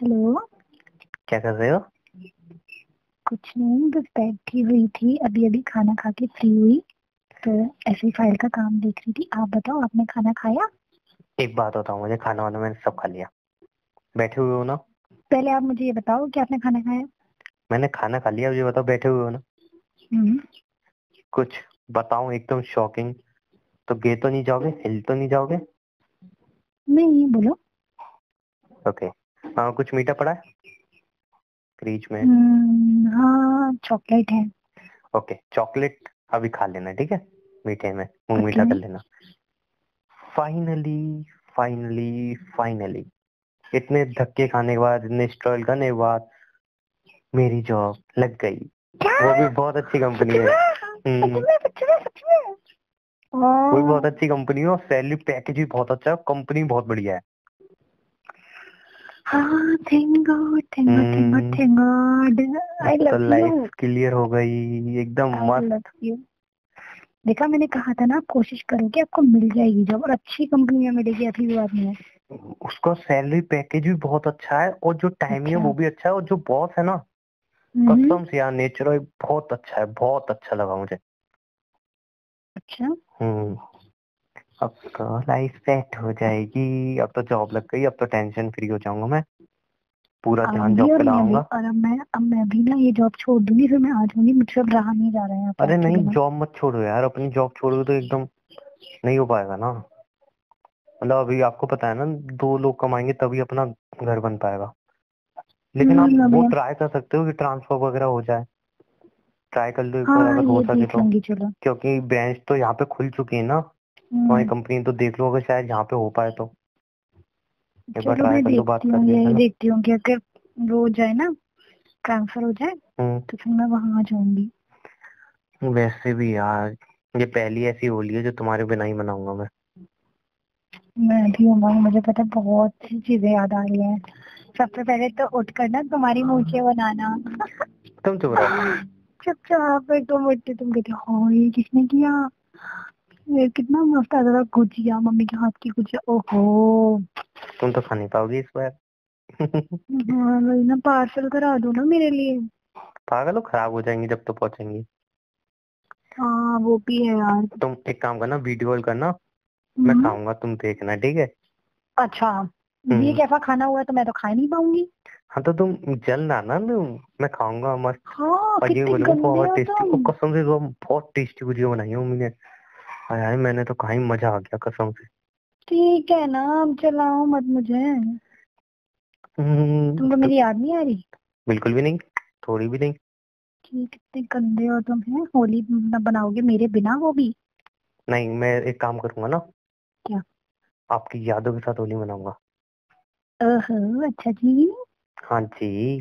Hello. क्या कर रहे हो? कुछ नहीं बस बैठी हुई थी। अभी अभी खाना खा के फ्री हुई। तो ऐसे ही फ़ाइल का काम देख रही थी। आप बताओ आपने खाना खाया? एक बात बताओ मुझे खाना वाना मैंने सब खा लिया। बैठे हुए हो ना? पहले आप मुझे ये बताओ कि आपने खाना खाया? मैंने खाना खा लिया मुझे बताओ बैठे हुए हो ना? हम्म, कुछ बताओ एकदम शॉकिंग तो गे तो नहीं जाओगे हिल तो नहीं जाओगे? नहीं बोलो। ओके हाँ कुछ मीठा पड़ा है? फ्रिज में। हम्म, हाँ चॉकलेट है। ओके चॉकलेट अभी खा लेना ठीक है? मीठे में मुँह मीठा कर लेना। फाइनली फाइनली फाइनली इतने धक्के खाने के बाद इतने स्ट्रगल करने के बाद मेरी जॉब लग गई। वो भी बहुत अच्छी कंपनी है। हम्म, वो भी बहुत अच्छी कंपनी है और सैलरी पैकेज भी बहुत अच्छा है कंपनी बहुत बढ़िया है। हाँ thank God thank God thank God hmm, thank God I love you life clear हो गई एकदम मस्त। देखा मैंने कहा था ना आप कोशिश करो कि आपको मिल जाएगी जॉब और अच्छी कंपनी में मिलेगी ऐसी भी बात नहीं है। उसका सैलरी पैकेज भी बहुत अच्छा है और जो टाइमिंग है अच्छा। वो भी अच्छा है और जो बॉस है ना हम्म, कसम से यार नेचर बहुत अच्छा है बहुत अच्छा लगा मुझे। अच्छा। हम्म। अब तो लाइफ सेट हो जाएगी। अब तो जॉब लग गई अब तो टेंशन फ्री हो जाऊँगा मैं। पूरा ध्यान जॉब पे लगाऊँगा और अब मैं अब मैं भी ना ये जॉब छोड़ दूँगी फिर मैं आ जाऊँगी मुझसे अब रहा नहीं जा रहा है अरे नहीं जॉब मत छोड़ो यार अपनी जॉब छोड़ोगे तो एकदम नहीं हो पाएगा ना। मतलब अभी आपको पता है ना दो लोग कमाएँगे तभी अपना घर बन पाएगा। लेकिन आप हम्म, वो ट्राई कर सकते हो कि ट्रांसफ़र वगैरह हो जाए। ट्राई कर लो एक बार हाँ अगर हो सके तो। क्योंकि ब्रांच तो यहाँ पे खुल चुकी है ना। तुम्हारी हम्म, कंपनी तो देख लो अगर शायद यहाँ पे हो पाए तो। एक बार चलो ट्राई मैं कर लो बात देखती कर हूँ लेना देखती हूँ कि अगर वो हो जाए ना ट्रांसफ़र हो जाए हम्म। तो फिर मैं वहाँ आ जाऊँगी। वैसे भी यार ये पहली ऐसी होली है जो तुम्हारे बिना ही मनाऊँगा मैं। मैं भी हूँ मुझे पता है बहुत सी चीज़ें याद आ रही हैं। सबसे पहले तो उठ कर ना तुम्हारी मूछें बनाना। तुम चुप रहो। चुपचाप एकदम उठते तुम कहते हाँ ये किसने किया? कितना मस्त आता था गुजिया मम्मी के हाथ की गुजिया। ओहो। तुम तो खा नहीं पाओगी इस बार। हाँ वही ना पार्सल करा दो ना मेरे लिए। पागल हो खराब हो जाएँगी जब तो पहुंचेंगी। हाँ वो भी है यार। तुम एक काम करना वीडियो कॉल करना मैं हम्म, खाऊँगा तुम देखना ठीक है? अच्छा ये हम्म। कैसा खाना हुआ तो मैं तो खा नहीं पाऊँगी। हाँ तो तुम जल ना ना तुम मैं खाऊँगा मस्त। हाँ और ये कितने बोलूँगा बहुत टेस्टी कसम से बहुत टेस्टी गुजिया बनाई है मम्मी ने। हाय हाय मैंने तो कहीं मज़ा आ गया कसम से। ठीक है ना अब चलाओ मत मुझे। हम्म, तुमको तो मेरी याद नहीं आ रही? बिल्कुल भी नहीं थोड़ी भी नहीं। कि कितने गंदे हो तुम हैं होली बनाओगे मेरे बिना वो भी? नहीं मैं एक काम करूँगा ना। क्या? आपकी यादों के साथ होली मनाऊँगा। ओहो अच्छा जी। हाँ जी।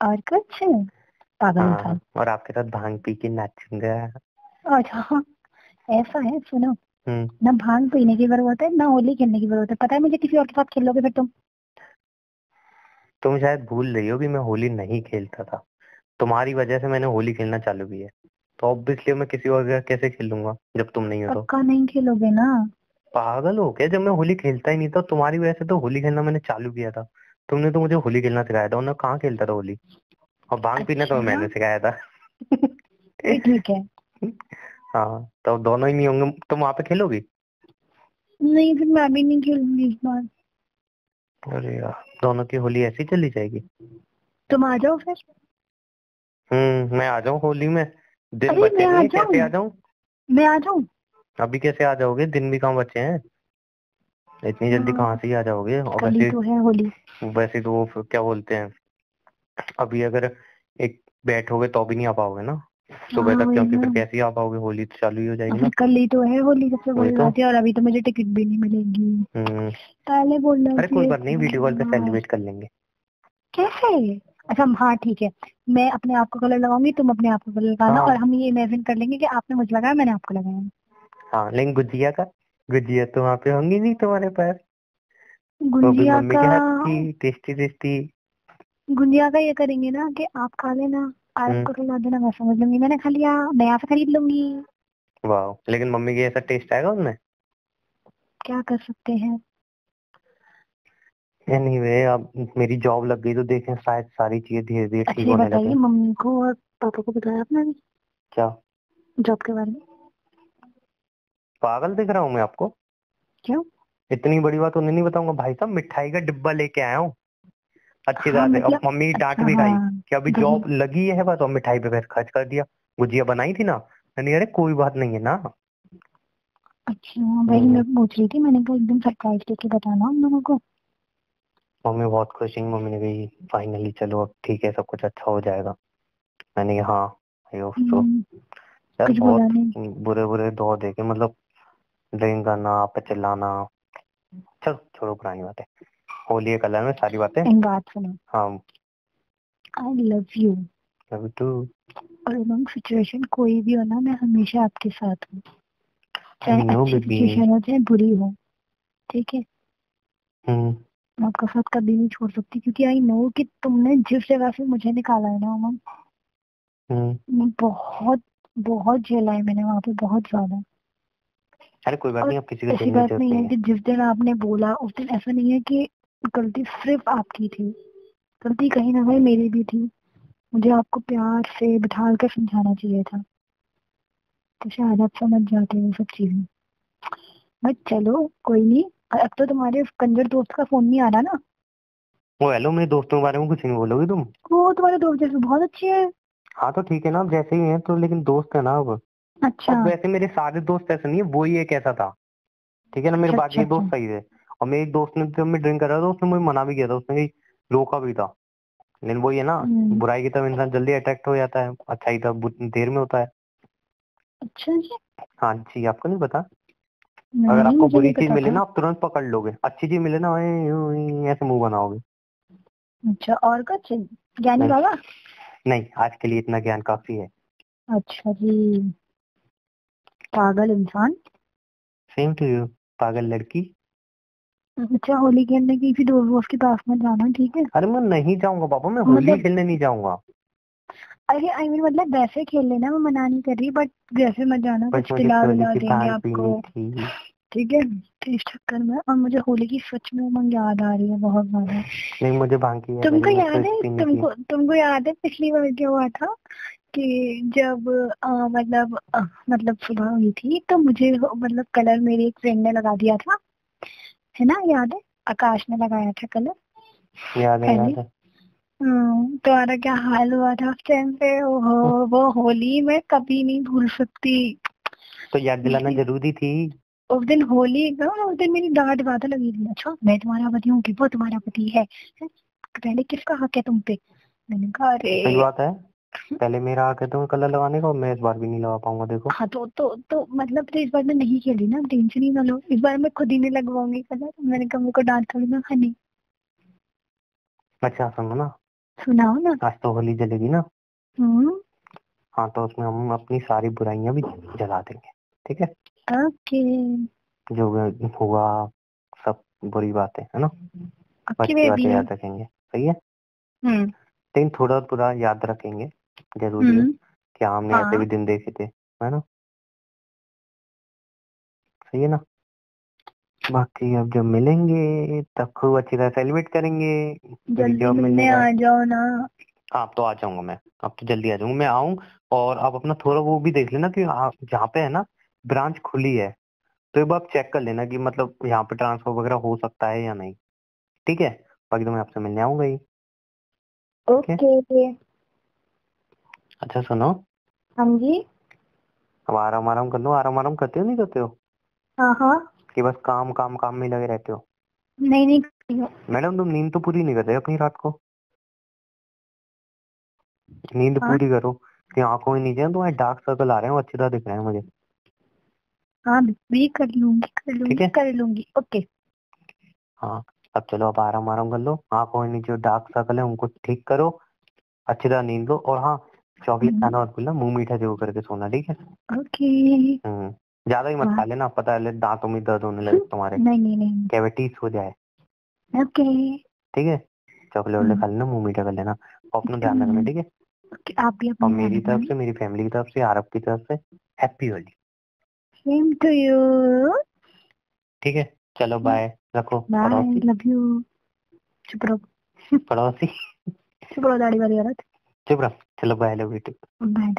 और कुछ? पागल हाँ और आपके साथ भाँग पी के नाचूँगा। अच्छा। ऐसा है सुनो। हम्म। ना भाँग पीने की ज़रूरत है ना होली खेलने की ज़रूरत है। पता है मुझे किसी और के साथ खेलोगे फिर तुम? तुम शायद भूल रही हो कि मैं होली नहीं खेलता था। तुम्हारी वजह से मैंने होली खेलना चालू की है। तो ऑब्वियसली मैं किसी और के कैसे खेलूँगा जब तुम नहीं हो तो? पक्का नहीं खेलोगे ना? पागल हो क्या? जब मैं होली खेलता ही नहीं था तुम्हारी वजह से तो होली खेलना मैंने चालू किया था। तुमने तो मुझे होली खेलना सिखाया था और कहाँ खेलता था होली? और भाँग पीना तो अच्छा मैंने सिखाया था। ठीक है। हाँ तो दोनों ही नहीं होंगे। तुम वहाँ पे खेलोगी? नहीं फिर मैं भी नहीं खेलूँगी इस बार। अरे यार दोनों की होली ऐसी चली जाएगी? तुम आ जाओ फिर। हम्म मैं आ जाऊँ होली में? दिन अरे बचे मैं आ नहीं कैसे जाऊँ। आ जाऊँ? मैं आ जाऊँ। अभी कैसे आ जाओगे? दिन भी कहाँ बचे हैं। इतनी जल्दी हाँ। कहाँ से ही आ जाओगे? और वैसे तो है होली। वैसे तो वो क्या बोलते हैं? अभी अगर एक बैठोगे तो भी नहीं आ पाओगे ना? सुबह हाँ, तक क्योंकि फिर कैसे ही आ पाओगे होली तो चालू ही हो जाएगी ना। कल ही तो है होली सबसे वही बड़ी तो। बात है और अभी तो मुझे टिकट भी नहीं मिलेगी। हम्म। पहले बोलना अरे कोई बात नहीं वीडियो कॉल पे सेलिब्रेट कर लेंगे। कैसे? अच्छा हाँ ठीक है। मैं अपने आप को कलर लगाऊँगी तुम अपने आप को कलर लगाना हाँ। और हम ये इमेजिन कर लेंगे कि आपने मुझे लगाया मैंने आपको लगाया। हाँ लेकिन गुजिया का गुजिया तो वहाँ पे होंगी नहीं तुम्हारे पास। गुंजिया की टेस्टी टेस्टी। गुंजिया का ये करेंगे ना कि आप खा लेना। हम्म। आपको खिला देना मैं समझ लूँगी मैंने खा लिया मैं यहाँ से खरीद लूँगी। वाह लेकिन मम्मी के ऐसा टेस्ट आएगा उनमें? क्या कर सकते हैं? एनीवे अब मेरी जॉब लग गई तो देखें शायद सारी चीज़ें धीरे धीरे ठीक अच्छा होने बताइए मम्मी को और पापा को बताया आपने अभी? क्या? जॉब के बारे में। पागल दिख रहा हूँ मैं आपको। क्यों? इतनी बड़ी बात उन्हें नहीं बताऊँगा। भाई साहब मिठाई का डिब्बा लेके आया हूँ। अच्छी हाँ, है। अब मतलब- मम्मी डांट अच्छा, भी खाई हाँ, कि अभी जॉब लगी है बस और मिठाई पे पैसे खर्च कर दिया। गुजिया बनाई थी ना मैंने अरे कोई बात नहीं है ना। अच्छा वही हम्म। मैं पूछ रही थी मैंने कहा एकदम सरप्राइज़ लेके बताना हम लोगों को। मम्मी बहुत खुश हुई मम्मी ने कही फाइनली चलो अब ठीक है सब कुछ अच्छा हो जाएगा। मैंने कहा हाँ होप सो हम्म, यार बहुत बुरे बुरे दौर देखे मतलब ड्रिंक करना आप पे चिल्लाना चल छोड़ो पुरानी बातें। होली के कलर में सारी बातें। बात सुनो। हाँ। आई लव यू अभी तो और अमंग सिचुएशन कोई भी हो ना मैं हमेशा आपके साथ हूँ। चाहे अच्छी. सिचुएशन हो चाहे बुरी हो। ठीक है? हम्म। मैं आपका साथ कभी नहीं छोड़ सकती क्योंकि आई नो कि तुमने जिस जगह से मुझे निकाला है ना अमन हम्म। मैं बहुत बहुत झेला है मैंने वहाँ पे बहुत ज़्यादा। अरे कोई बात नहीं आप किसी को ऐसी बात नहीं है है कि जिस दिन आपने बोला उस दिन ऐसा नहीं है कि गलती सिर्फ़ आपकी थी। गलती कहीं ना कहीं मेरी भी थी। मुझे आपको प्यार से बिठाल कर समझाना चाहिए था। तो शायद आप समझ जाते वो सब चीज़ें। बट चलो कोई नहीं। अब तो तुम्हारे कंजर दोस्त का फ़ोन नहीं आ रहा ना? वो हेलो मेरे दोस्तों के बारे में कुछ नहीं बोलोगी तुम? वो तुम्हारे दोस्त जैसे बहुत अच्छे है। हाँ तो ठीक है ना अब जैसे ही हैं तो लेकिन दोस्त है ना अब। अच्छा। अब वैसे मेरे सारे दोस्त ऐसे नहीं है वो ही एक ऐसा था। ठीक है ना मेरे अच्छा, बाकी अच्छा, दोस्त सही थे। और मेरे दोस्त ने जब मैं ड्रिंक कर रहा था उसने मुझे मना भी किया था। उसने कहीं रोका भी था। लेकिन वही है ना हम्म। बुराई की तरफ़ इंसान जल्दी अट्रैक्ट हो जाता है। अच्छाई तरफ़ देर में होता है। अच्छा जी। हाँ जी आपको नहीं पता? अगर आपको बुरी चीज़ मिले ना आप तुरंत पकड़ लोगे। अच्छी चीज़ मिले ना ऐसे मुँह बनाओगे। अच्छा और कुछ? ज्ञानी। बाबा? नहीं आज के लिए इतना ज्ञान काफ़ी है। अच्छा जी। पागल इंसान? सेम टू यू पागल लड़की। अच्छा होली खेलने की किसी दोस्त वोस्त के पास मत जाना ठीक है? अरे मैं नहीं जाऊँगा पापा मैं होली मतलब- खेलने नहीं जाऊँगा। अरे आई मीन मतलब वैसे खेल लेना मैं मना नहीं कर रही बट वैसे मत जाना कुछ पिला होली विला की देंगे आपको। ठीक है? तो इस चक्कर में और मुझे होली की सच में उमंग याद आ रही है बहुत ज़्यादा। नहीं मुझे भाँग की याद तुमको याद है तुमको तुमको याद है पिछली बार क्या हुआ था कि जब अ, मतलब अ, मतलब सुबह हुई थी तो मुझे मतलब कलर मेरी एक फ्रेंड ने लगा दिया था। है ना याद है? आकाश ने लगाया था कलर। याद है? याद है। हम्म, तुम्हारा क्या हाल हुआ था उस टाइम पे? ओहो वो होली मैं कभी नहीं भूल सकती। तो याद दिलाना ज़रूरी थी। उस दिन होली एकदम उस दिन मेरी डांट ज़्यादा लगी थी। अच्छा मैं तुम्हारा पति हूँ कि वो तुम्हारा पति है? पहले किसका हक है तुम पे? मैंने कहा सही अरे बात है। पहले मेरा आके तुम कलर लगाने का मैं इस बार भी नहीं लगा पाऊँगा देखो। हाँ तो तो तो मतलब तो इस बार मैं नहीं खेली ना टेंशन ही ना लो। इस बार मैं खुद ही नहीं लगवाऊँगी कलर। मैंने कहा मेरे को डांट थोड़ी ना खानी। अच्छा सुनो ना। सुनाओ ना। आज तो होली जलेगी ना। हम्म। हाँ तो उसमें हम अपनी सारी बुराइयाँ भी जला देंगे ठीक है? ओके। जो हुआ सब बुरी बातें है ना? बेबी बातें याद रखेंगे सही है? हम्म। लेकिन थोड़ा बुरा याद रखेंगे। ज़रूरी है हम्म। कि हमने ऐसे हाँ। भी दिन देखे थे है ना? सही है ना? बाकी अब जब मिलेंगे तब खूब अच्छी तरह सेलिब्रेट करेंगे जल्दी मिलने आ जाओ ना। आप तो आ जाऊँगा मैं अब तो जल्दी आ जाऊँगा मैं आऊँ और आप अपना थोड़ा वो भी देख लेना कि जहाँ पे है ना ब्रांच खुली है तो एक बार चेक कर लेना कि मतलब यहाँ पे ट्रांसफ़र वगैरह हो सकता है या नहीं। ठीक है? बाकी तो मैं आपसे मिलने आऊँगा ही? ओके। अच्छा सुनो। हाँ जी। अब आराम आराम कर लो आराम आराम करते हो नहीं करते हो? हाँ हाँ। कि बस काम काम काम में लगे रहते हो? नहीं नहीं मैडम तुम नींद तो पूरी नहीं करते अपनी रात को? नींद हाँ। पूरी करो। कि आँखों में नीचे तुम्हारे डार्क सर्कल आ रहे हैं अच्छी तरह दिख रहे हैं मुझे। हाँ भी कर लूँगी कर लूँगी है। कर लूँगी ओके। हाँ अब चलो अब आराम आराम कर लो। आँखों में नीचे डार्क सर्कल है उनको ठीक करो। अच्छी तरह नींद लो। और हाँ चॉकलेट हम्म। खाना और पीना मुँह मीठा जो करके सोना ठीक है? ओके। हम्म ज़्यादा ही मत हाँ। खा लेना पता है दांतों में दर्द होने लगे तुम्हारे। नहीं नहीं नहीं। कैविटीज हो जाए। ओके। ठीक है? चॉकलेट वॉकलेट हम्म। खा लेना मुँह मीठा कर लेना। अपना ध्यान रखना। ठीक है? ओके आप भी और अपना मेरी तरफ़ से मेरी फैमिली की तरफ़ से आरब की तरफ़ से happy Holi. Same to you ठीक है? चलो बाय रखो बाय लव यू चुप रहो। पड़ोसी। चुप रहो दाढ़ी वाली औरत। चुप रहो चलो बाय लव यू बाय